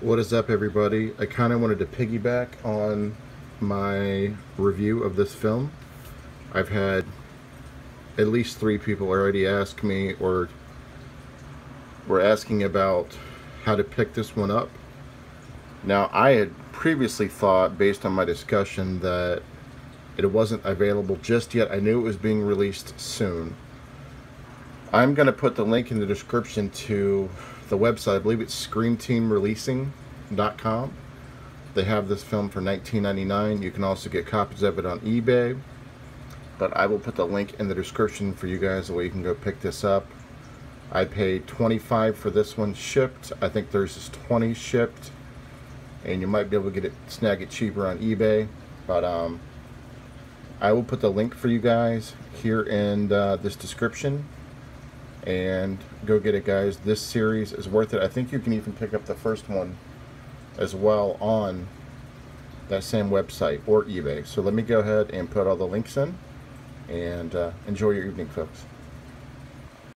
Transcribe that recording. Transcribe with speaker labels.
Speaker 1: What is up, everybody? I kind of wanted to piggyback on my review of this film. I've had at least three people already ask me or were asking about how to pick this one up. Now, I had previously thought, based on my discussion, that it wasn't available just yet. I knew it was being released soon. I'm going to put the link in the description to the website. I believe it's screamteamreleasing.com. They have this film for $19.99. You can also get copies of it on eBay. But I will put the link in the description for you guys the way you can go pick this up. I paid 25 for this one shipped. I think there's just 20 shipped. And you might be able to get it snag it cheaper on eBay. But um, I will put the link for you guys here in uh, this description and go get it guys. This series is worth it. I think you can even pick up the first one as well on that same website or eBay. So let me go ahead and put all the links in and uh, enjoy your evening folks